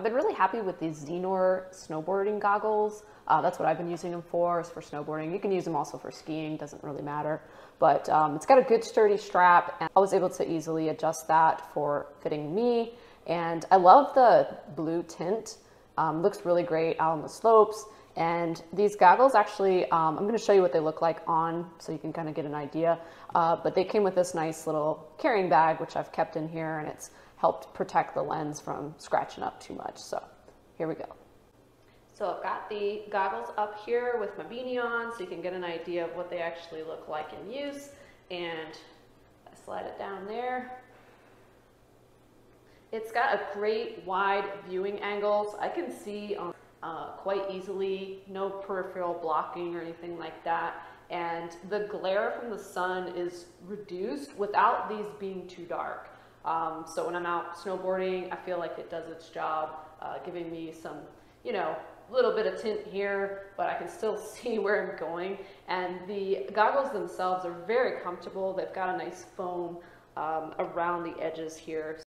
I've been really happy with these ZIONOR snowboarding goggles. Uh, that's what I've been using them for, is for snowboarding. You can use them also for skiing, doesn't really matter. But um, it's got a good sturdy strap and I was able to easily adjust that for fitting me. And I love the blue tint. Um, looks really great out on the slopes. And these goggles actually, um, I'm going to show you what they look like on so you can kind of get an idea. Uh, but they came with this nice little carrying bag, which I've kept in here, and it's helped protect the lens from scratching up too much. So here we go. So I've got the goggles up here with my beanie on so you can get an idea of what they actually look like in use. And I slide it down there. It's got a great wide viewing angles. I can see on uh, quite easily, no peripheral blocking or anything like that. And the glare from the sun is reduced without these being too dark. Um, so when I'm out snowboarding, I feel like it does its job, uh, giving me some, you know, little bit of tint here, but I can still see where I'm going. And the goggles themselves are very comfortable. They've got a nice foam um, around the edges here.